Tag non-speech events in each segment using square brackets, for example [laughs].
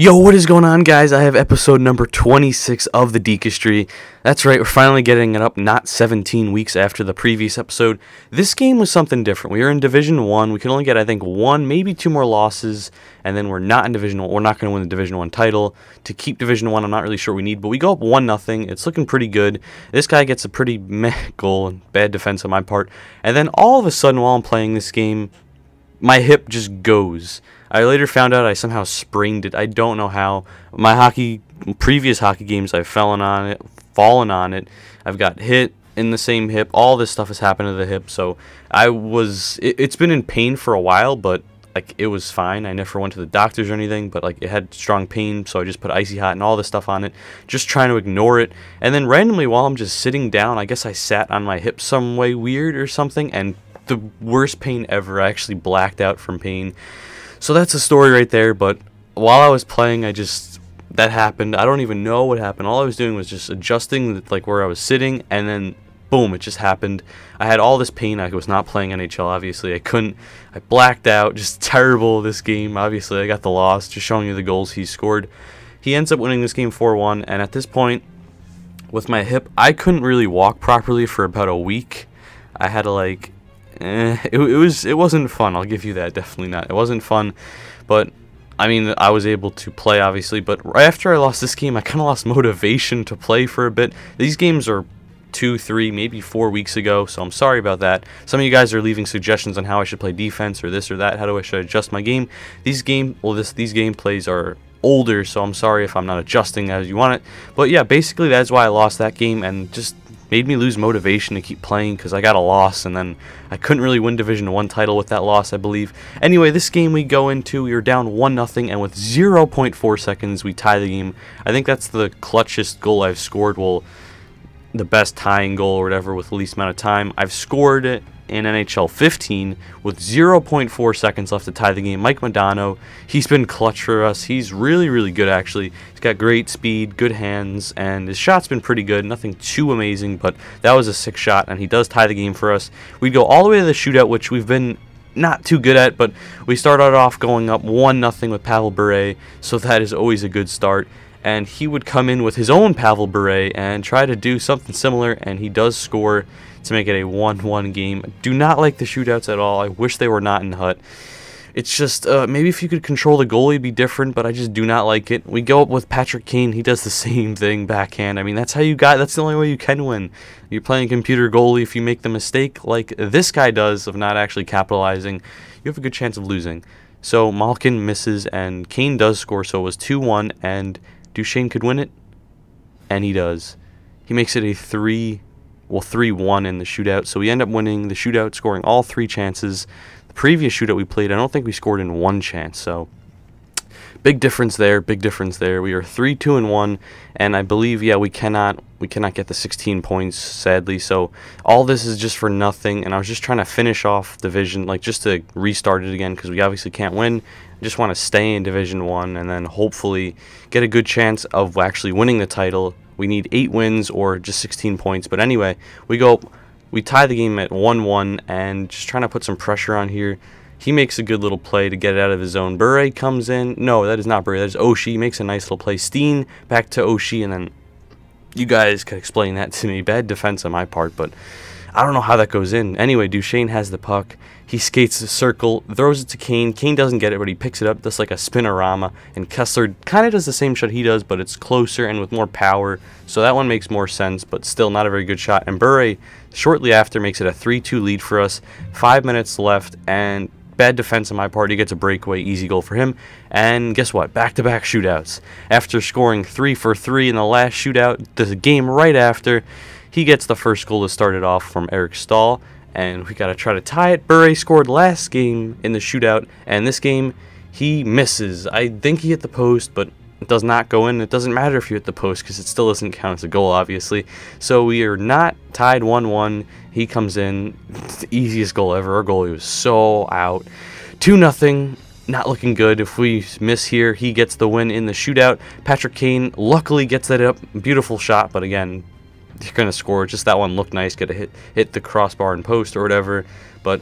Yo, what is going on, guys? I have episode number 26 of the Dekestry. That's right, we're finally getting it up, not 17 weeks after the previous episode. This game was something different. We are in Division 1. We can only get, I think, one, maybe two more losses, and then we're not in Division 1. We're not going to win the Division 1 title. To keep Division 1, I'm not really sure we need, but we go up 1 nothing. It's looking pretty good. This guy gets a pretty [laughs] meh goal and bad defense on my part. And then all of a sudden, while I'm playing this game, my hip just goes. I later found out I somehow sprained it. I don't know how. My hockey, previous hockey games, I've fallen on it, fallen on it. I've got hit in the same hip. All this stuff has happened to the hip. So I was. It, it's been in pain for a while, but like it was fine. I never went to the doctors or anything, but like it had strong pain, so I just put icy hot and all this stuff on it, just trying to ignore it. And then randomly, while I'm just sitting down, I guess I sat on my hip some way weird or something, and the worst pain ever. I actually blacked out from pain. So that's a story right there. But while I was playing, I just that happened. I don't even know what happened. All I was doing was just adjusting like where I was sitting, and then boom, it just happened. I had all this pain. I was not playing NHL. Obviously, I couldn't. I blacked out. Just [laughs] terrible this game. Obviously, I got the loss. Just showing you the goals he scored. He ends up winning this game 4-1, and at this point, with my hip, I couldn't really walk properly for about a week. I had to like eh, it, it was it wasn't fun. I'll give you that. Definitely not. It wasn't fun, but I mean, I was able to play obviously. But right after I lost this game, I kind of lost [laughs] motivation to play for a bit. These games are two, three, maybe four weeks ago, so I'm sorry about that. Some of you guys are leaving suggestions on how I should play defense or this or that. How do I should adjust my game? These game, well, this these gameplays are older, so I'm sorry if I'm not adjusting as you want it. But yeah, basically that's why I lost that game, and just made me lose motivation to keep playing because I got a loss and then I couldn't really win Division 1 title with that loss, I believe. Anyway, this game we go into, we are down 1 nothing, and with 0.4 seconds we tie the game. I think that's the clutchest goal I've scored, well, the best tying goal or whatever with the least amount of time. I've scored it in NHL 15 with 0.4 seconds left to tie the game. Mike Modano, he's been clutch for us. He's really, really good, actually. He's got great speed, good hands, and his shot's been pretty good. Nothing too amazing, but that was a sick shot, and he does tie the game for us. We go all the way to the shootout, which we've been not too good at, but we started off going up 1 nothing with Pavel Bure, so that is always a good start. And he would come in with his own Pavel Bure and try to do something similar, and he does score to make it a 1-1 game. Do not like the shootouts at all. I wish they were not in Hut. It's just, uh, maybe if you could control the goalie, it'd be different, but I just do not like it. We go up with Patrick Kane. He does the [laughs] same thing backhand. I mean, that's how you got, that's the only way you can win. You're playing computer goalie. If you make the mistake like this guy does of not actually capitalizing, you have a good chance of losing. So Malkin misses, and Kane does score, so it was 2-1, and Duchene could win it, and he does. He makes it a 3 well, 3 1 in the shootout. So we end up winning the shootout, scoring all three chances. The previous shootout we played, I don't think we scored in one chance. So big difference there, big difference there. We are 3 2 and 1, and I believe, yeah, we cannot. We cannot get the 16 points, sadly. So all this is just for nothing. And I was just trying to finish off division, like just to restart it again, because we obviously can't win. Just want to stay in Division One and then hopefully get a good chance of actually winning the title we need eight wins or just 16 points. But anyway, we go, we tie the game at 1-1 and just trying to put some pressure on here. He makes a good little play to get it out of his zone. Bure comes in. No, that is not Bure. That is Oshie. He makes a nice little play. Steen back to Oshie, and then you guys could explain that to me. Bad defense on my part, but I don't know how that goes in. Anyway, Duchene has the puck. He skates a circle, throws it to Kane. Kane doesn't get it, but he picks it up just like a spinorama. And Kesler kind of does the same shot he does, but it's closer and with more power. So that one makes more sense, but still not a very good shot. And Bure, shortly after, makes it a 3-2 lead for us. Five minutes left, and bad defense on my part. He gets a breakaway, easy goal for him. And guess what? Back-to-back -back shootouts. After scoring three for three in the last shootout, the game right after, he gets the first goal to start it off from Eric Staal and we got to try to tie it. Bure scored last game in the shootout, and this game he misses. I think he hit the post, but it does not go in. It doesn't matter if you hit the post because it still doesn't count as a goal, obviously. So we are not tied 1-1. He comes in, easiest goal ever. Our goalie was so out. 2 nothing. Not looking good. If we miss here, he gets the win in the shootout. Patrick Kane luckily gets that up. Beautiful shot, but again, you're [laughs] gonna score. Just that one looked nice, get a hit hit the crossbar and post or whatever. But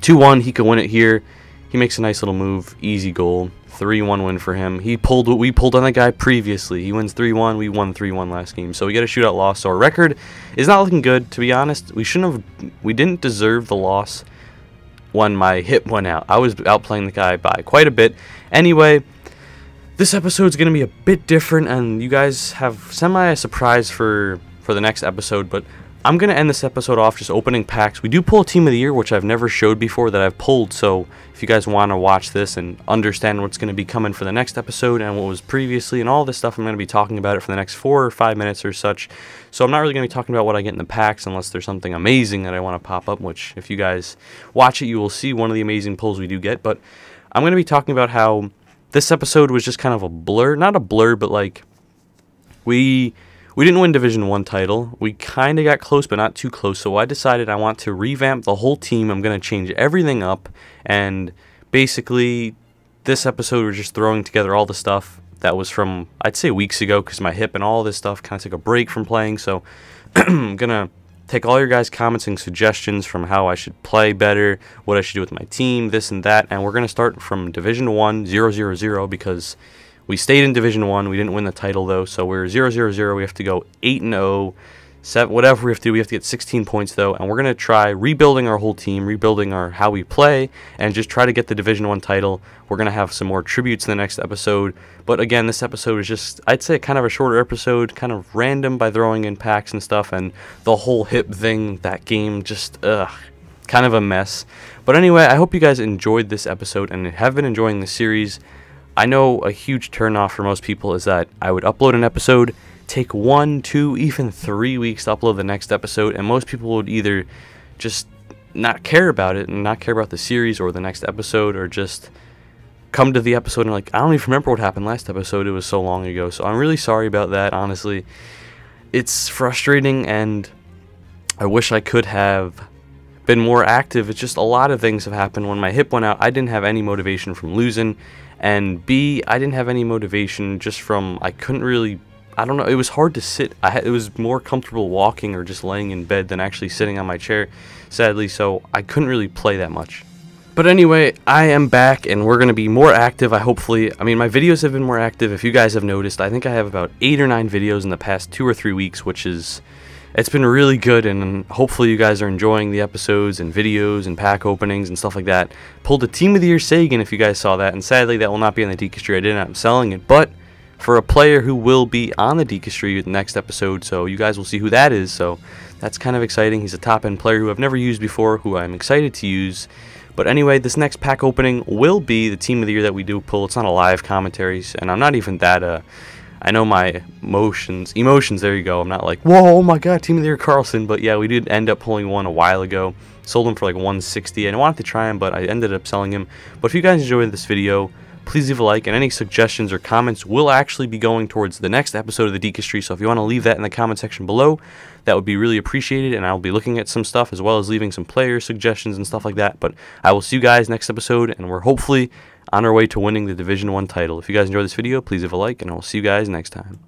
2-1, he could win it here. He makes a nice little move, easy goal, 3-1 win for him. He pulled what we pulled on that guy previously. He wins 3-1, we won 3-1 last game. So we get a shootout loss. So our record is not looking good, to be honest. We shouldn't have, we didn't deserve the loss when my hip went out. I was outplaying the guy by quite a bit. Anyway, this episode's going to be a bit different, and you guys have semi a surprise for, for the next episode, but I'm going to end this episode off just opening packs. We do pull a Team of the Year, which I've never showed before that I've pulled, so if you guys want to watch this and understand what's going to be coming for the next episode and what was previously and all this stuff, I'm going to be talking about it for the next four or five minutes or such. So I'm not really going to be talking about what I get in the packs unless there's something amazing that I want to pop up, which if you guys watch it, you will see one of the amazing pulls we do get. But I'm going to be talking about how this episode was just kind of a blur. Not a blur, but like we we didn't win Division 1 title. We kind of got close, but not too close. So I decided I want to revamp the whole team. I'm going to change everything up. And basically, this episode, we're just throwing together all the stuff that was from, I'd say, weeks ago because my hip and all this stuff kind of took a break from playing. So [clears throat] I'm going to take all your guys' comments and suggestions from how I should play better, what I should do with my team, this and that. And we're going to start from Division 1, 000, because we stayed in Division One. We didn't win the title though, so we're 0 0 0. We have to go 8 and 0, 7, whatever we have to do. We have to get 16 points though, and we're gonna try rebuilding our whole team, rebuilding our how we play, and just try to get the Division One title. We're gonna have some more tributes in the next episode. But again, this episode is just I'd say kind of a shorter episode, kind of random by throwing in packs and stuff, and the whole hip thing. That game just ugh kind of a mess. But anyway, I hope you guys enjoyed this episode and have been enjoying the series. I know a huge turnoff for most people is that I would upload an episode, take one, two, even three weeks to upload the next episode, and most people would either just not care about it and not care about the series or the next episode or just come to the episode and like I don't even remember what happened last episode. It was so long ago. So I'm really sorry about that, honestly. It's frustrating and I wish I could have been more active. It's just a lot of things have happened. When my hip went out, I didn't have any motivation from losing and B, I didn't have any motivation just from I couldn't really. I don't know. It was hard to sit. I had, it was more comfortable walking or just laying in bed than actually sitting on my chair, sadly. So I couldn't really play that much. But anyway, I am back and we're going to be more active. I hopefully, I mean, my videos have been more active. If you guys have noticed, I think I have about eight or nine videos in the past two or three weeks, which is it's been really good and hopefully you guys are enjoying the episodes and videos and pack openings and stuff like that. Pulled a Team of the Year Seguin if you guys saw that and sadly that will not be on the Dekestry. I did not selling it but for a player who will be on the Dekestry the next episode so you guys will see who that is so that's kind of exciting. He's a top end player who I've never used before who I'm excited to use. But anyway, this next pack opening will be the Team of the Year that we do pull. It's not a live commentary and I'm not even that uh I know my emotions, emotions, there you go. I'm not like, whoa, oh my god, Team of the Year Carlson. But yeah, we did end up pulling one a while ago. Sold him for like 160 and I wanted to try him, but I ended up selling him. But if you guys enjoyed this video, please leave a like, and any suggestions or comments will actually be going towards the next episode of the Dekestry. So if you want to leave that in the comment section below, that would be really appreciated, and I'll be looking at some stuff as well as leaving some player suggestions and stuff like that. But I will see you guys next episode, and we're hopefully on our way to winning the Division 1 title. If you guys enjoyed this video, please leave a like, and I will see you guys next time.